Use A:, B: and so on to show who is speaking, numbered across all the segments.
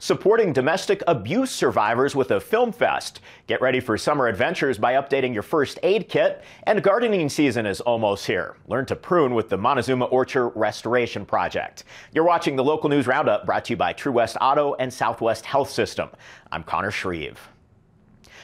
A: supporting domestic abuse survivors with a film fest. Get ready for summer adventures by updating your first aid kit, and gardening season is almost here. Learn to prune with the Montezuma Orchard Restoration Project. You're watching the local news roundup brought to you by TruWest Auto and Southwest Health System. I'm Connor Shreve.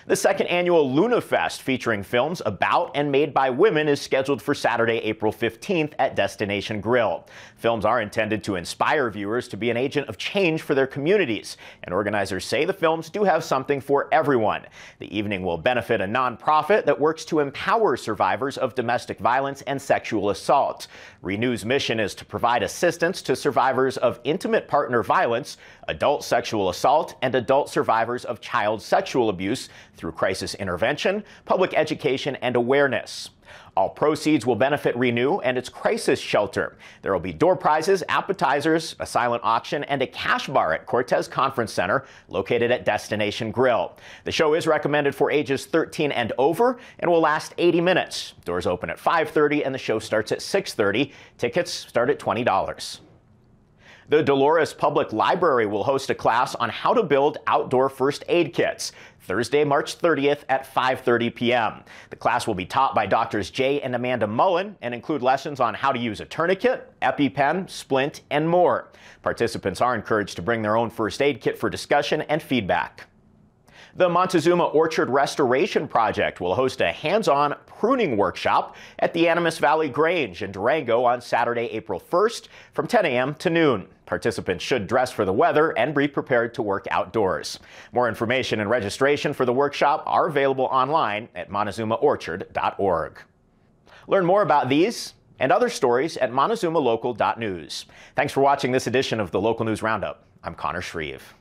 A: The second annual LunaFest, featuring films about and made by women, is scheduled for Saturday, April 15th at Destination Grill. Films are intended to inspire viewers to be an agent of change for their communities, and organizers say the films do have something for everyone. The evening will benefit a nonprofit that works to empower survivors of domestic violence and sexual assault. Renew's mission is to provide assistance to survivors of intimate partner violence, adult sexual assault, and adult survivors of child sexual abuse through crisis intervention, public education, and awareness. All proceeds will benefit Renew and its crisis shelter. There will be door prizes, appetizers, a silent auction, and a cash bar at Cortez Conference Center, located at Destination Grill. The show is recommended for ages 13 and over and will last 80 minutes. Doors open at 5:30 and the show starts at 6:30. Tickets start at $20. The Dolores Public Library will host a class on how to build outdoor first aid kits. Thursday, March 30th at 5:30 p.m. The class will be taught by doctors Jay and Amanda Mullen and include lessons on how to use a tourniquet, EpiPen, splint, and more. Participants are encouraged to bring their own first aid kit for discussion and feedback. The Montezuma Orchard Restoration Project will host a hands-on pruning workshop at the Animas Valley Grange in Durango on Saturday, April 1st from 10 a.m. to noon. Participants should dress for the weather and be prepared to work outdoors. More information and registration for the workshop are available online at montezumaorchard.org. Learn more about these and other stories at montezumalocal.news. Thanks for watching this edition of the Local News Roundup. I'm Connor Shreve.